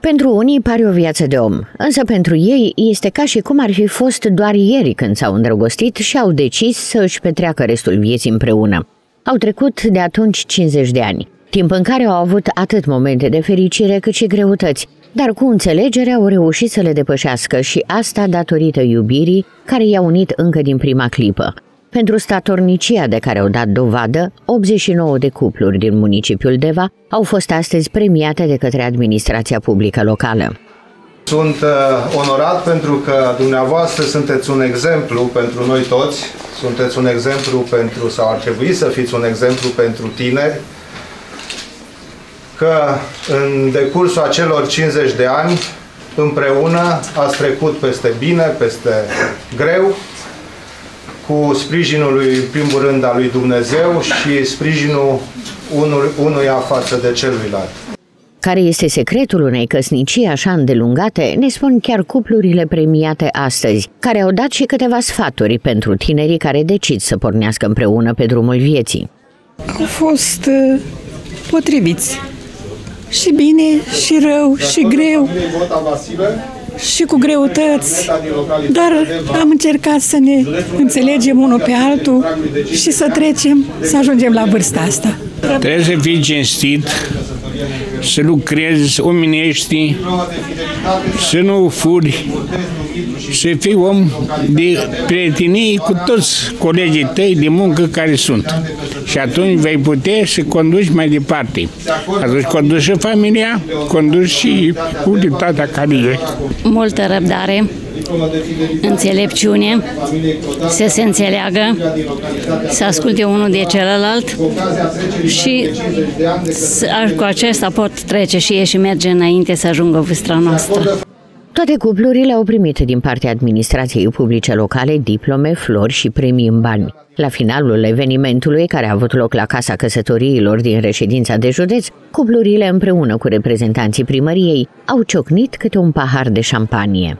Pentru unii pare o viață de om, însă pentru ei este ca și cum ar fi fost doar ieri când s-au îndrăgostit și au decis să își petreacă restul vieții împreună. Au trecut de atunci 50 de ani, timp în care au avut atât momente de fericire cât și greutăți, dar cu înțelegere au reușit să le depășească și asta datorită iubirii care i-a unit încă din prima clipă. Pentru statornicia de care au dat dovadă, 89 de cupluri din municipiul Deva au fost astăzi premiate de către administrația publică locală. Sunt uh, onorat pentru că dumneavoastră sunteți un exemplu pentru noi toți, sunteți un exemplu pentru, sau ar trebui să fiți un exemplu pentru tineri, că în decursul acelor 50 de ani, împreună ați trecut peste bine, peste greu, cu sprijinul lui, în primul rând, al lui Dumnezeu și sprijinul unul, unuia față de celuilalt. Care este secretul unei căsnicii așa îndelungate, ne spun chiar cuplurile premiate astăzi, care au dat și câteva sfaturi pentru tinerii care decid să pornească împreună pe drumul vieții. Au fost uh, potriviți. Și bine, și rău, și greu și cu greutăți, dar am încercat să ne înțelegem unul pe altul și să trecem, să ajungem la vârsta asta. Trebuie să fii cinstit, să lucrezi omenești, să nu furi, să fii om de prietenie cu toți colegii tăi de muncă care sunt. Și atunci vei putea să conduci mai departe. Atunci conduci și familia, conduci și unitatea care e. Multă răbdare, înțelepciune, să se înțeleagă, să asculte unul de celălalt și cu acesta pot trece și ei și merge înainte să ajungă vâstra noastră. Toate cuplurile au primit din partea administrației publice locale diplome, flori și premii în bani. La finalul evenimentului, care a avut loc la Casa Căsătoriilor din reședința de județ, cuplurile împreună cu reprezentanții primăriei au ciocnit câte un pahar de șampanie.